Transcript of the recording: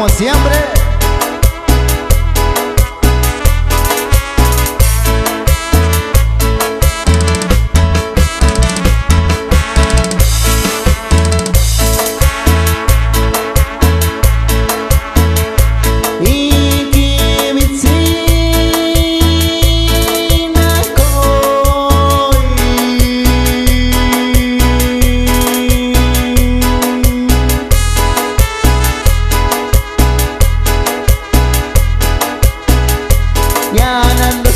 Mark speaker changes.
Speaker 1: como siempre. يا نمر